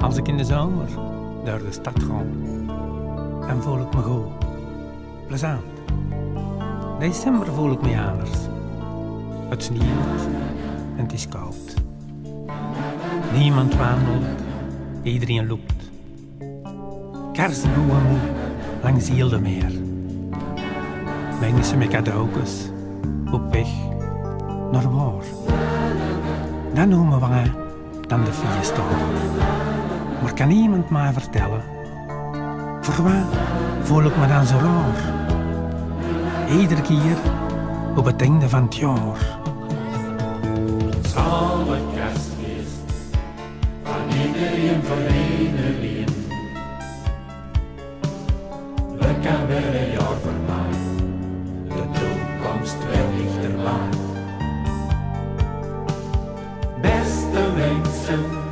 Als ik in de zomer door de stad ga, dan voel ik me goed. Plezant. December voel ik me anders. Het sneeuwt en het is koud. Niemand wandelt, iedereen loopt. Kerstbomen langs heel de meer. Mensen met cadeautjes op weg naar waar. Dan noemen wij dan de feestdagen. Maar kan iemand mij vertellen, voor wat voel ik me dan zo raar? Iedere keer op het einde van het jaar. Zalig kerstfeest van iedereen voor iedereen. We kan weer een jaar voorbij, de toekomst weer dichterbij. Beste wensen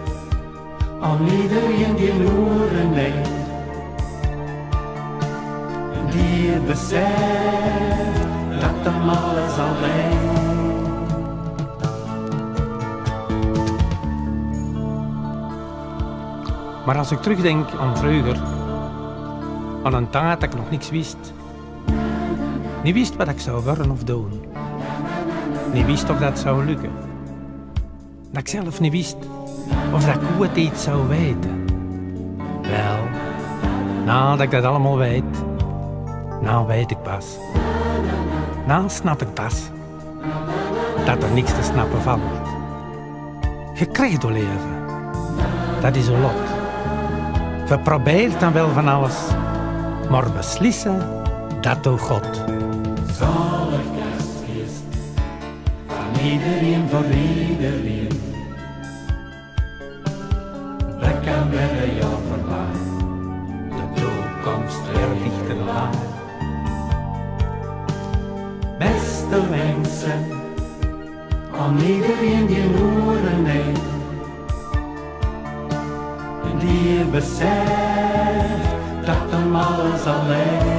aan iedereen die loeren neemt. Die beseft dat hem alles alleen. Maar als ik terugdenk aan vroeger, aan een tijd dat ik nog niks wist, niet wist wat ik zou worden of doen, niet wist of dat zou lukken, dat ik zelf niet wist of dat ik goed iets zou weten. Wel, nadat ik dat allemaal weet, nou weet ik pas, nou snap ik pas, dat er niks te snappen valt. Je krijgt door leven, dat is een lot. We proberen dan wel van alles, maar beslissen, dat doet God. Zalig kerstfeest van iedereen voor iedereen. Beste wensen aan iedereen die loeren heeft. Die beseft dat hem alles alleen.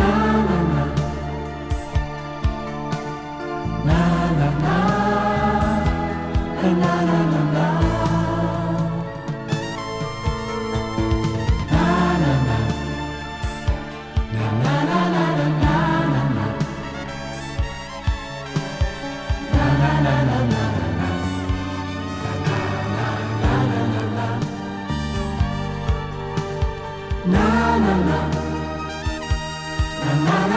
Zalig